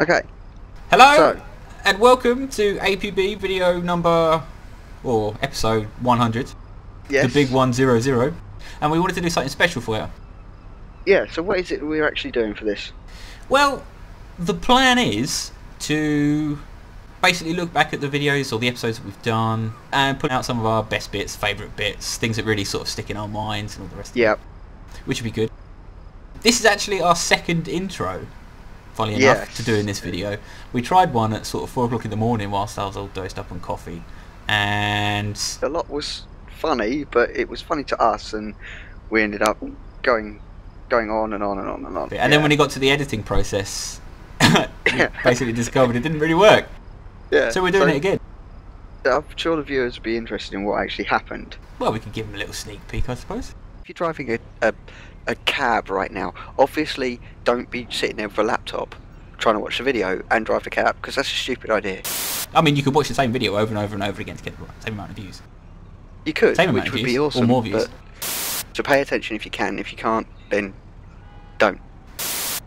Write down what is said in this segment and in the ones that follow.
Okay. Hello So- and welcome to APB video number or episode 100, Yes. the big 100, and we wanted to do something special for you. Yeah. So what is it we're actually doing for this? Well, the plan is to basically look back at the videos or the episodes that we've done and put out some of our best bits, favourite bits, things that really sort of stick in our minds and all the rest of it, Yeah. which would be good. This is actually our second intro, funny enough, Yes. to doing this video. We tried one at sort of 4 o'clock in the morning whilst I was all dosed up on coffee, and A lot was funny, but it was funny to us, and we ended up going, going on and on and on and on. and then when it got to the editing process, basically discovered it didn't really work. yeah. So we're doing it again. I'm sure the viewers would be interested in what actually happened. Well, we could give them a little sneak peek, I suppose. If you're driving a, a, a cab right now, obviously don't be sitting there with a laptop trying to watch the video and drive the cab because that's a stupid idea. I mean, you could watch the same video over and over and over again to get the same amount of views. You could, Same amount which of would views, be or awesome. more views. But, so pay attention if you can. If you can't, then don't.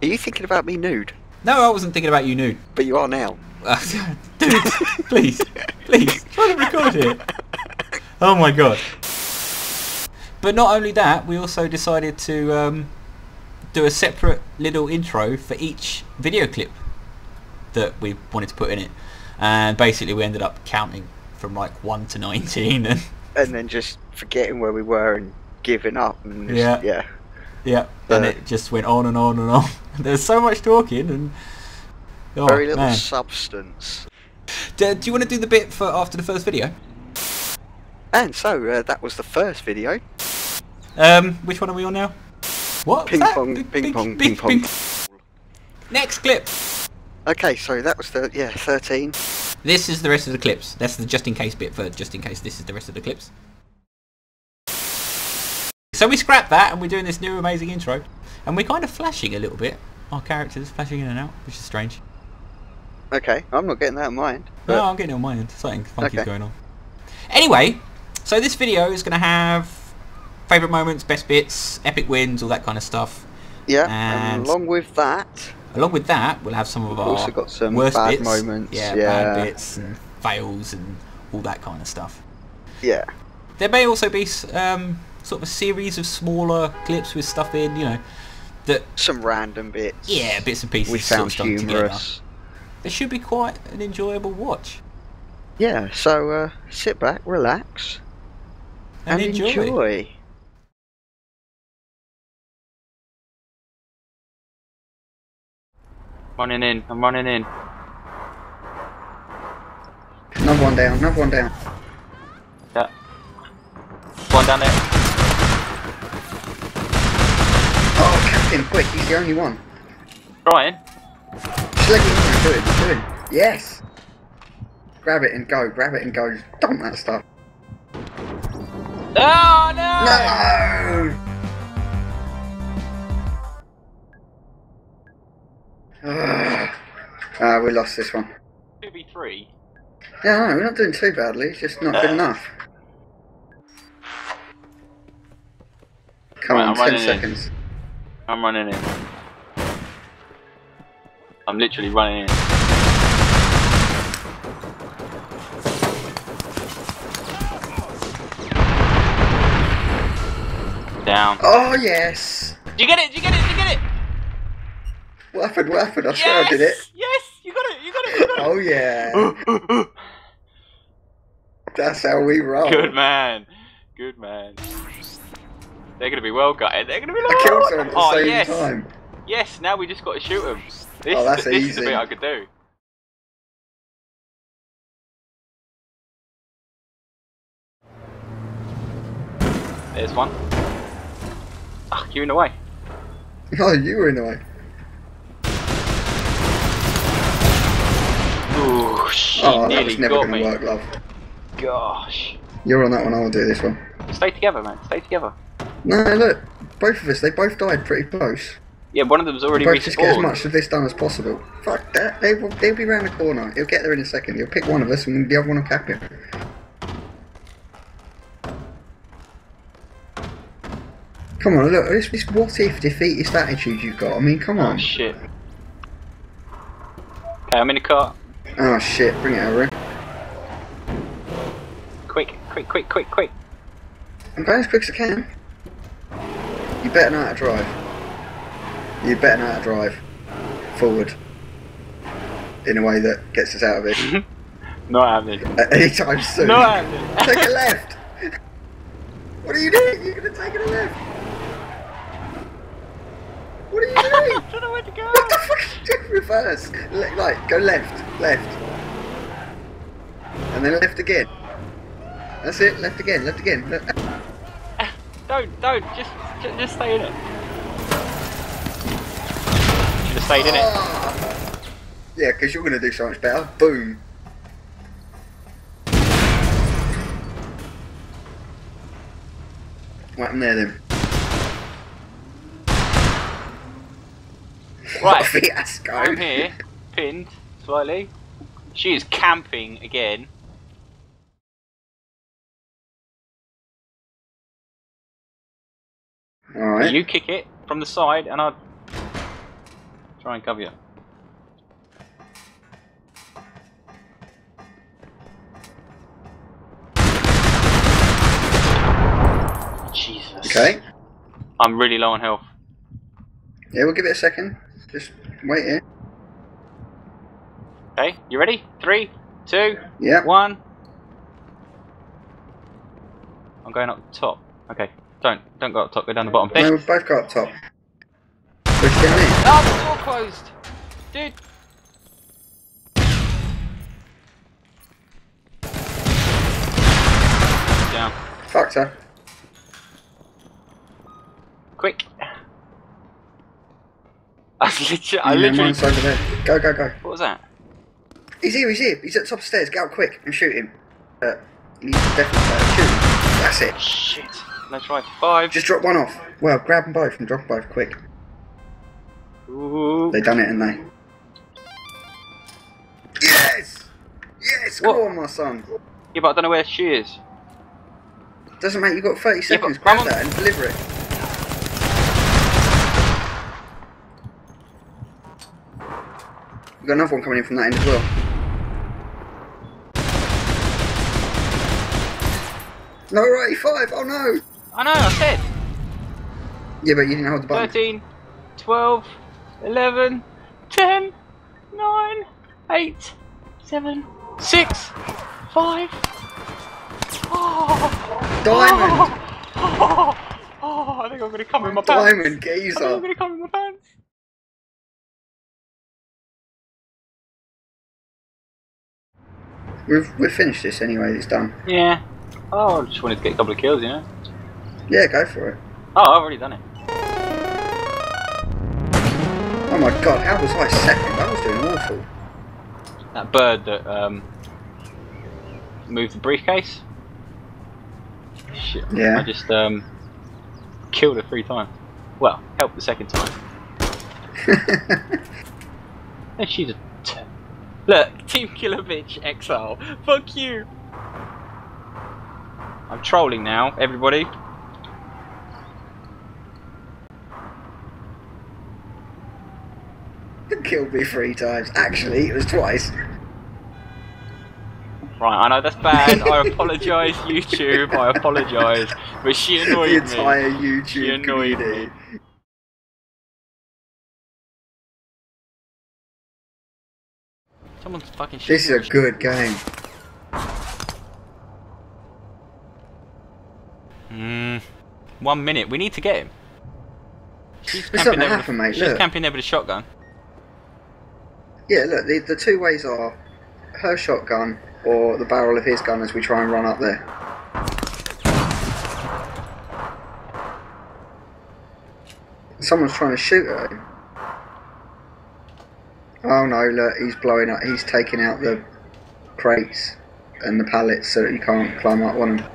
Are you thinking about me nude? No, I wasn't thinking about you nude. But you are now. Uh, dude, please, please, try to record it. Oh my god. But not only that, we also decided to um, do a separate little intro for each video clip that we wanted to put in it. And basically we ended up counting from like 1 to 19 and And then just forgetting where we were and giving up. And just- Yeah. yeah. yeah, and Uh, it just went on and on and on. There's so much talking and... Oh, Very little man. substance. Do, do you want to do the bit for after the first video? And so uh, that was the first video. Um, which one are we on now? What? Ping pong, Big- ping pong, ping pong. Next clip. Okay, so that was the yeah thirteen. This is the rest of the clips. That's the just in case bit for just in case this is the rest of the clips. So we scrapped that and we're doing this new amazing intro. And we're kind of flashing a little bit. Our characters flashing in and out, which is strange. Okay, I'm not getting that in mind. No, I'm getting it on my end. Something funky's Okay. going on. Anyway, so this video is going to have favourite moments, best bits, epic wins, all that kind of stuff. yeah, and- and along with that, Along with that, we'll have some of our also got some worst bad bits. moments, Yeah, yeah. bad bits and fails and all that kind of stuff. yeah, There may also be um, sort of a series of smaller clips with stuff in, you know, that some random bits. yeah, bits and pieces we sort of found humorous. It should be quite an enjoyable watch Yeah, so uh, sit back, relax, and, and, enjoy. enjoy. Running in, I'm running in. Another one down, another one down. Yeah. One down there. Oh, Captain, quick, he's the only one. Ryan. Let do it, do it. Yes! Grab it and go, grab it and go. Dump that stuff. Oh no! No! Ah, uh, we lost this one. 2v3. Yeah, no, we're not doing too badly. It's just not good enough. Come Right, on, I'm ten running in. seconds. I'm running in. I'm literally running in. Down. Oh yes! Did you get it? Did you get it? What happened? What happened? I swear I did it. Yes! You got it! You got it! You got Oh yeah, that's how we roll. Good man. Good man. They're gonna be well gutted. They're gonna be like, I killed someone at the oh, same yes. time. Yes, now we just got to shoot them. This, Oh, that's this is the easy. bit I could do. There's one. Ah, you in the way. Oh, you were in the way. Ooh, she Oh, that nearly never got me. work, love. Gosh. You're on that one. I'll do this one. Stay together, man. Stay together. No, look, both of us. They both died pretty close. Yeah, one of them's already Both just get as respawned. much of this done as possible. Fuck that. They will, they'll be round the corner. He'll get there in a second. He'll pick one of us and the other one will cap him. Come on, look, this, this what if defeatist attitude you've got. I mean, come oh, on. Oh shit. Okay, I'm in the car. Oh shit, bring it over. Quick, quick, quick, quick, quick. I'm going as quick as I can. You better know how to drive. You better know how to drive. Forward. In a way that gets us out of it. Not happening. At any time soon. Not happening. Take a left! What are you doing? You're gonna take a left! What are you doing? I don't know where to go. what the fuck are you doing? Reverse! Le- like, go left, left. And then left again. That's it, left again, left again. Don't, don't. Just, just, just stay in it. Should have stayed in it. Ah. Yeah, because you're gonna do so much better. Boom. What happened there then? What a Right. fiasco. I'm here, pinned slightly. She is camping again. Alright. You kick it from the side, and I'll try and cover you. Jesus. Okay. I'm really low on health. Yeah, we'll give it a second. Just wait here. Okay, you ready? Three, two, Yeah. one. I'm going up top. Okay, don't don't go up top. Go down the bottom. No, we've both got up top. Push down in. Oh, the door closed, dude. Down. Fucked her. Quick. I literally, I Yeah, literally. mine's over there. Go, go, go. What was that? He's here, he's here. He's at the top of the stairs. Get out quick and shoot him. Uh, he's definitely shoot. him. That's it. Shit. Let's try five. Just drop one off. Well, grab them both and drop both quick. Ooh. They done it, and they. Yes! Yes! Go What? on, my son. Yeah, but I don't know where she is. Doesn't matter. You've got 30 seconds. I'm grab that and deliver it. Got another one coming in from that end as well. No, we're 85. Oh no! I know. I said. Yeah, but you didn't hold the button. 13, 12, 11, 10, 9, 8, 7, 6, 5. Oh, Diamond! oh, oh, oh I think I'm going to come in my pants. Diamond I think I'm going to come in my pants. We've we've finished this anyway. It's done. Yeah. Oh, I just wanted to get a couple of kills, you know. Yeah, go for it. Oh, I've already done it. Oh my god, how was I second? I was doing awful. That bird that um, moved the briefcase. Shit. Yeah. I just um, killed her three times. Well, helped the second time. And she's a look, Team Killer Bitch Exile. Fuck you. I'm trolling now, everybody. Killed me three times. Actually, it was twice. Right, I know that's bad. I apologise, YouTube. I apologise, but she annoyed the me. entire She YouTube annoyed community. me. Someone's fucking. This is a good game. Mm, one minute. We need to get him. She's camping there with a- mate, She's look. camping there with a shotgun. Yeah, look, the, the two ways are her shotgun or the barrel of his gun as we try and run up there. Someone's trying to shoot at him. Oh no, look, he's blowing up, he's taking out the crates and the pallets so that you can't climb up on them.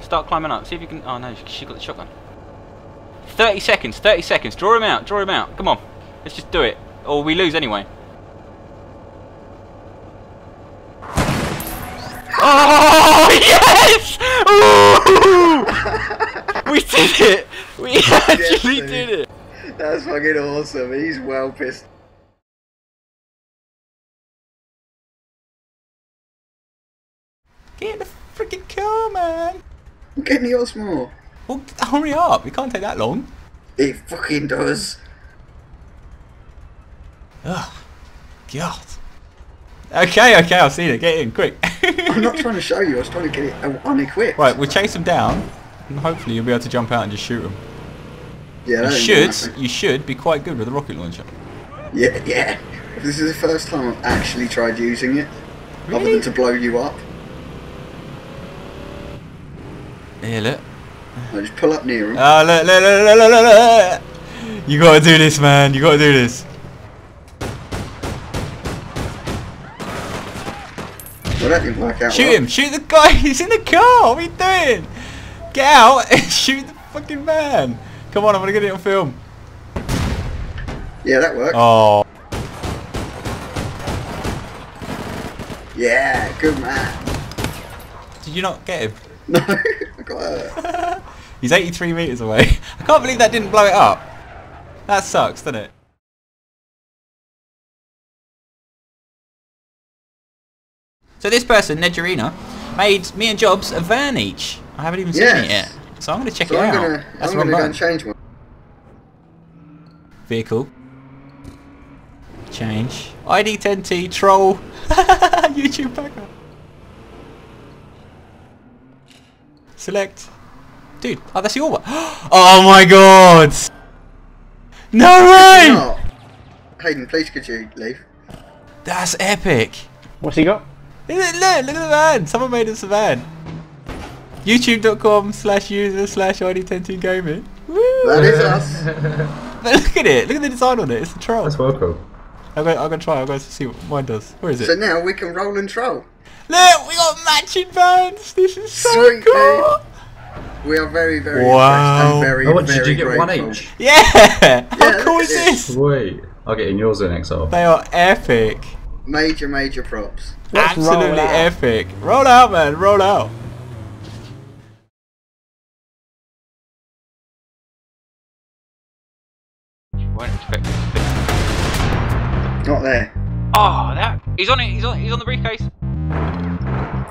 Start climbing up. See if you can. Oh no, she, got the shotgun. 30 seconds, 30 seconds. Draw him out, draw him out. Come on. Let's just do it. Or we lose anyway. Oh, yes! We did it! We actually did it! That's fucking awesome. He's well pissed. Get in the freaking car, man. I'm getting yours more. Well, hurry up. It can't take that long. It fucking does. Ugh. God. Okay, okay, I've seen it. Get in, quick. I'm not trying to show you. I was trying to get it un- unequipped. right, we'll chase them down, and hopefully you'll be able to jump out and just shoot them. Yeah, You should, you should be quite good with a rocket launcher. Yeah, yeah. This is the first time I've actually tried using it, other than to blow you up. Here, look. I just pull up near him. Ah, look, look, look, look, look, look, look. You gotta do this, man. You gotta do this. well, that didn't work out. Shoot well. him! Shoot the guy! He's in the car! What are you doing? Get out and shoot the fucking man! Come on, I'm gonna get it on film. Yeah, that worked. Oh. Yeah, good man. Did you not get him? No, I got hurt. He's 83 metres away. I can't believe that didn't blow it up. That sucks, doesn't it? So this person, Nedgerina, made me and Jobs a van each. I haven't even seen Yes. it yet. So I'm going to check So it I'm out. gonna, That's I'm gonna go and change one. Vehicle. Change. ID10T troll. YouTube backup. Select. Dude, oh that's your one. Oh my god! No way! Hayden, please could you leave? That's epic. What's he got? Look, at- look, look at the van. Someone made us a van. YouTube.com slash user slash ID10T gaming. Woo! That is us. But look at it. Look at the design on it. It's a troll. That's well cool. I'm going, I'm going to try. I'm going to see what mine does. Where is it? So now we can roll and troll. Look, we got matching vans. This is so Sweet, cool. We are very, very Wow. impressed and very, Oh, what, very did you get grateful. one each? Yeah. How Yeah, cool is this? Sweet. I'll get in yours then, XR. They are epic. Major, major props. Let's Absolutely out. epic. Roll out, man. Roll out. Weren't expecting to be- Not there. Oh, that he's on it. He's on. He's on the briefcase.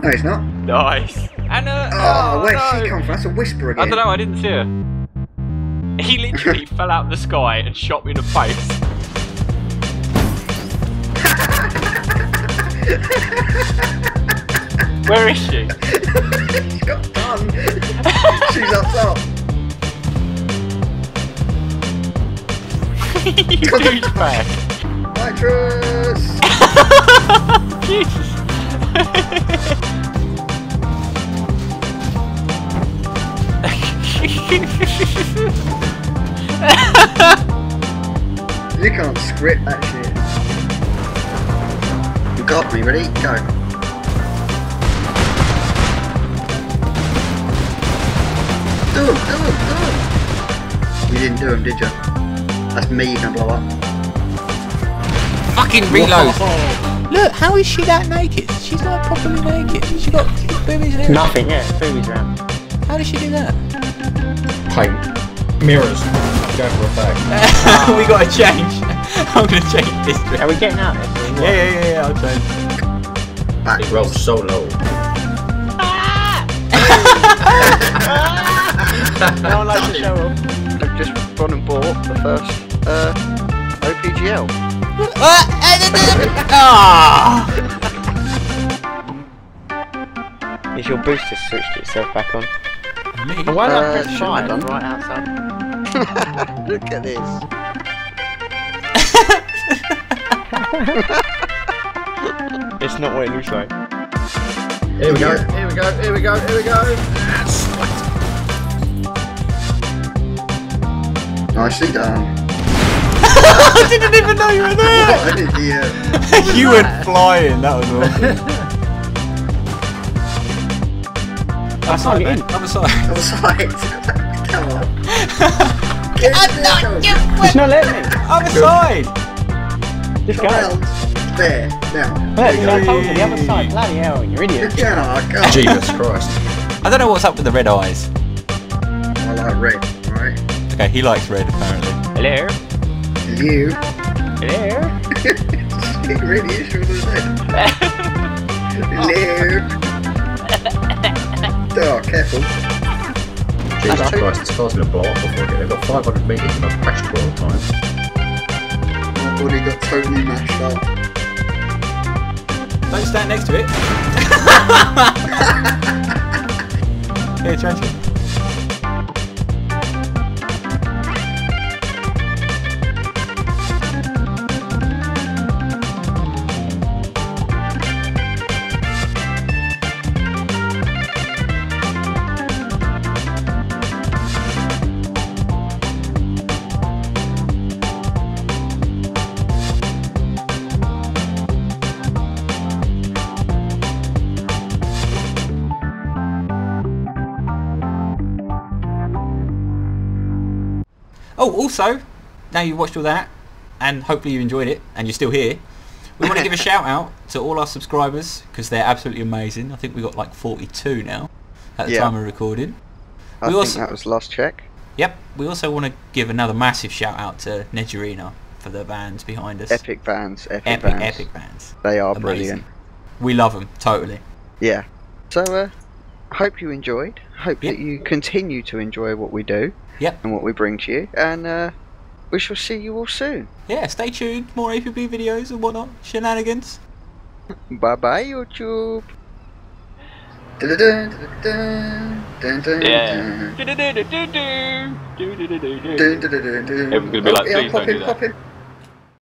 No, he's not. Nice. And uh, Oh, where'd no. she come from? That's a whisper again. I don't know. I didn't see her. He literally fell out of the sky and shot me in the face. Where is she? Got a. She's up top. You douchebag. Nitrous. Jesus. You can't script that shit. You got me. Ready? Go. Do him, do him, do him. You didn't do him, did you? That's me gonna blow up. Fucking reload. Look, how is she that naked? She's not properly naked. She got boobies and everything. Nothing, yeah. Boobies around. How does she do that? Paint. Mirrors. Go for a fact. we gotta change. I'm gonna change this. Are we getting out of this? Yeah, yeah, yeah, yeah, I'll change. Back. It rolls so low. Ah! No one likes to show off. I've just gone and bought the first uh, OPGL. Ah! Is your booster switched itself back on? Me? Why did Uh, I press should fire have done. right outside? Look at this. It's not what it looks like. Here we go. Here we go. Here we go. Here we go. Nicely done. I didn't even know you were there. I did the. Uh, you went flying. That was awesome. Other can't side, get mate. Other side. other side. Come on. Get into the It's not letting me. Other side. Just go. There. Now. Look, you I go. told you, the other side. Bloody hell, you idiot. Yeah, God. Jesus Christ. I don't know what's up with the red eyes. I like red, alright? Okay, he likes red apparently. Hello. You. Hello. it really is your name. Hello. Oh, careful. Jesus That's Christ, this car's gonna blow up before I get there. I've got 500 metres and I've crashed 12 times. My body got totally mashed up. Don't stand next to it. Here, try Oh, also, now you've watched all that, and hopefully you enjoyed it, and you're still here, we want to give a shout out to all our subscribers because they're absolutely amazing. I think we got like 42 now at the Yeah. time of recording. I We think also- that was last check. Yep. We also want to give another massive shout out to Nedgerina for the bands behind us. Epic bands, epic, epic, bands. epic bands. They are Amazing. brilliant. We love them totally. Yeah. So, uh, hope you enjoyed. Hope Yep. that you continue to enjoy what we do Yep. and what we bring to you. And uh, we shall see you all soon. Yeah. Stay tuned. More APB videos and whatnot. Shenanigans. Bye bye, YouTube. Yeah. Everyone's Everyone's gonna be like, please don't do that. Pop in.